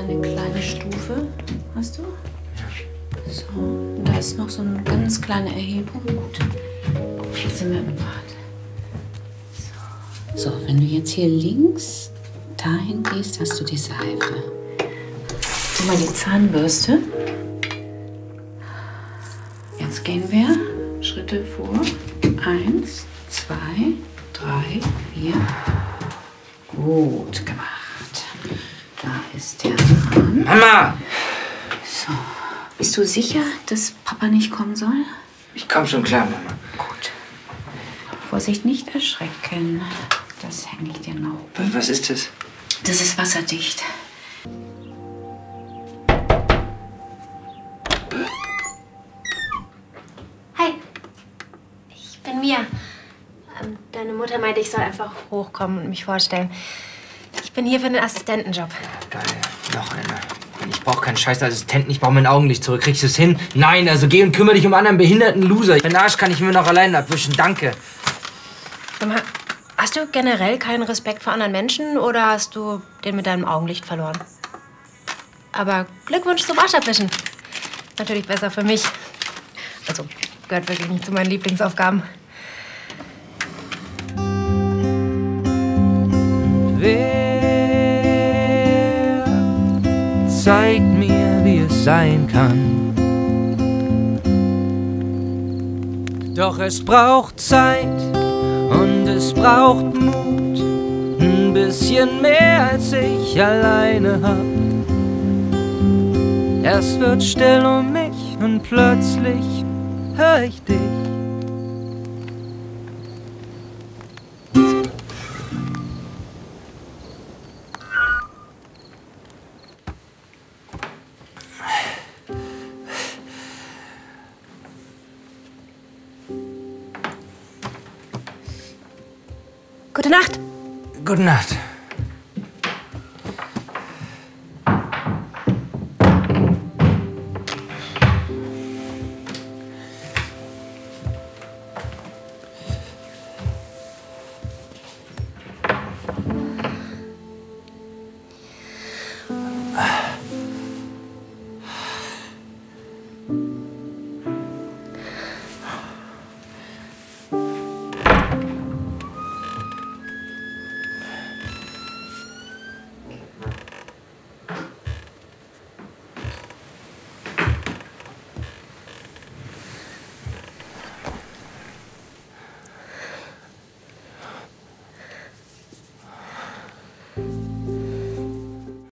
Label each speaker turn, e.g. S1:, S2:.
S1: eine kleine Stufe. Hast du? So, und da ist noch so eine ganz kleine Erhebung. Gut. Jetzt sind wir im Bad. So. so, wenn du jetzt hier links dahin gehst, hast du die Seife. Nimm mal die Zahnbürste. Jetzt gehen wir Schritte vor. Eins, zwei, drei, vier. Gut ist der Hahn.
S2: Mama!
S1: So. Bist du sicher, dass Papa nicht kommen soll?
S2: Ich komm schon klar, Mama.
S1: Gut. Vorsicht, nicht erschrecken. Das hänge ich dir noch.
S2: W- Was ist das?
S1: Das ist wasserdicht.
S3: Hi, ich bin Mia. Ähm, deine Mutter meinte, ich soll einfach hochkommen und mich vorstellen. Ich bin hier für den Assistentenjob.
S2: Geil. Noch einer. Ich brauche keinen scheiß Assistenten, ich brauche mein Augenlicht zurück. Kriegst du es hin? Nein, also geh und kümmere dich um anderen behinderten Loser. Den Arsch kann ich mir noch alleine abwischen. Danke.
S3: Sag mal, hast du generell keinen Respekt vor anderen Menschen oder hast du den mit deinem Augenlicht verloren? Aber Glückwunsch zum Arschabwischen. Natürlich besser für mich. Also, gehört wirklich nicht zu meinen Lieblingsaufgaben.
S2: Zeigt mir, wie es sein kann? Doch es braucht Zeit und es braucht Mut. Ein bisschen mehr als ich alleine hab. Es wird still um mich und plötzlich hör ich dich.
S3: Gute Nacht.
S2: Gute Nacht.